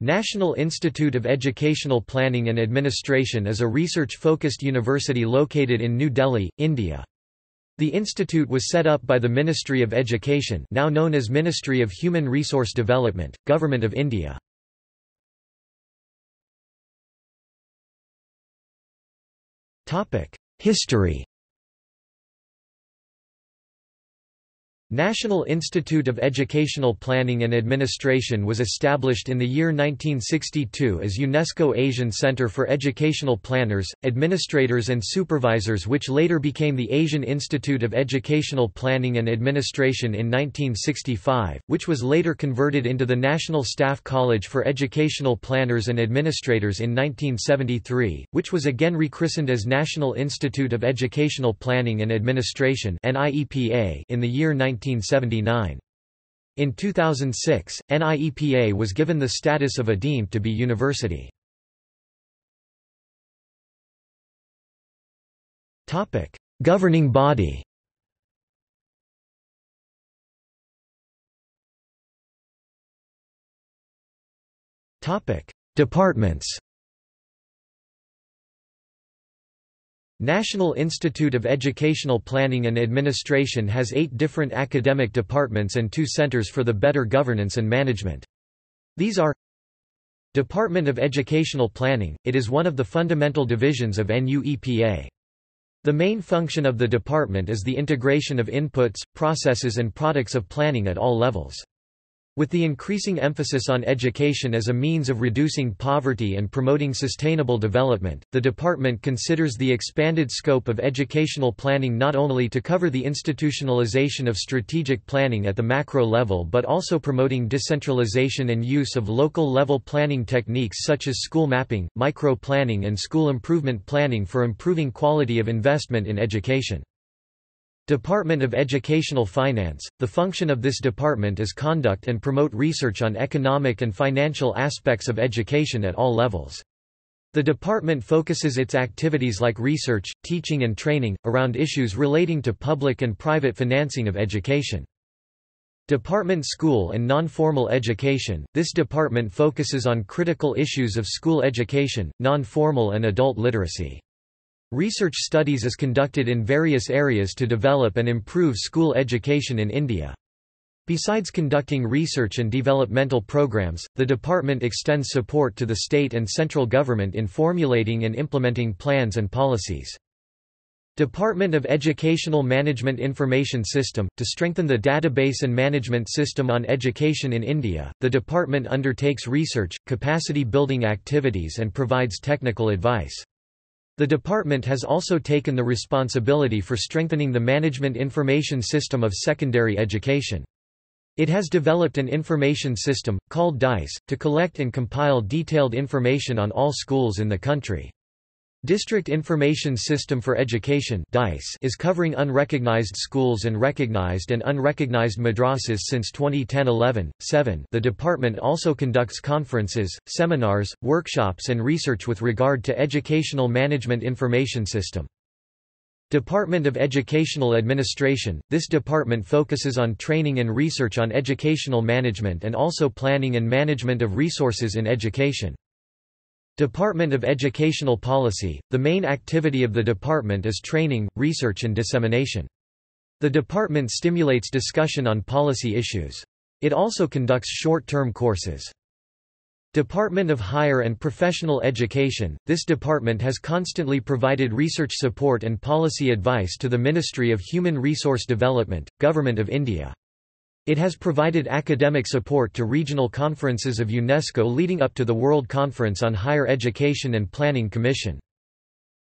National Institute of Educational Planning and Administration is a research-focused university located in New Delhi, India. The institute was set up by the Ministry of Education now known as Ministry of Human Resource Development, Government of India. History National Institute of Educational Planning and Administration was established in the year 1962 as UNESCO Asian Center for Educational Planners, Administrators and Supervisors which later became the Asian Institute of Educational Planning and Administration in 1965, which was later converted into the National Staff College for Educational Planners and Administrators in 1973, which was again rechristened as National Institute of Educational Planning and Administration in the year 19 1979. In 2006, NIEPA was given the status of a deemed to be university. Topic: Governing body Topic: Departments National Institute of Educational Planning and Administration has eight different academic departments and two centers for the better governance and management. These are Department of Educational Planning, it is one of the fundamental divisions of NUEPA. The main function of the department is the integration of inputs, processes and products of planning at all levels. With the increasing emphasis on education as a means of reducing poverty and promoting sustainable development, the department considers the expanded scope of educational planning not only to cover the institutionalization of strategic planning at the macro level but also promoting decentralization and use of local-level planning techniques such as school mapping, micro-planning and school improvement planning for improving quality of investment in education. Department of Educational Finance. The function of this department is conduct and promote research on economic and financial aspects of education at all levels. The department focuses its activities like research, teaching and training, around issues relating to public and private financing of education. Department School and Non-Formal Education – This department focuses on critical issues of school education, non-formal and adult literacy. Research studies is conducted in various areas to develop and improve school education in India. Besides conducting research and developmental programs, the department extends support to the state and central government in formulating and implementing plans and policies. Department of Educational Management Information System To strengthen the database and management system on education in India, the department undertakes research, capacity building activities and provides technical advice. The department has also taken the responsibility for strengthening the management information system of secondary education. It has developed an information system, called DISE, to collect and compile detailed information on all schools in the country. District Information System for Education is covering unrecognized schools and recognized and unrecognized madrasas since 2010-11. 7 The department also conducts conferences, seminars, workshops and research with regard to Educational Management Information System. Department of Educational Administration – This department focuses on training and research on educational management and also planning and management of resources in education. Department of Educational Policy, the main activity of the department is training, research and dissemination. The department stimulates discussion on policy issues. It also conducts short-term courses. Department of Higher and Professional Education – This department has constantly provided research support and policy advice to the Ministry of Human Resource Development, Government of India. It has provided academic support to regional conferences of UNESCO leading up to the World Conference on Higher Education and Planning Commission.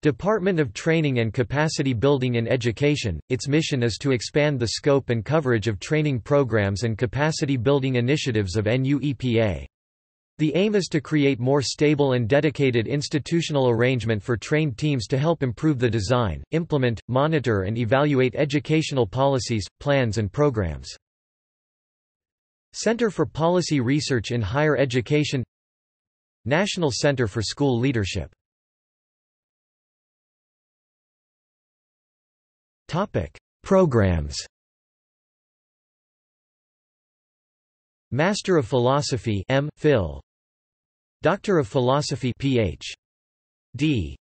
Department of Training and Capacity Building in Education, its mission is to expand the scope and coverage of training programs and capacity building initiatives of NUEPA. The aim is to create more stable and dedicated institutional arrangement for trained teams to help improve the design, implement, monitor and evaluate educational policies, plans and programs. Center for Policy Research in Higher Education National Center for School Leadership Topic: Programs Master of Philosophy M. Phil Doctor of Philosophy Ph. D.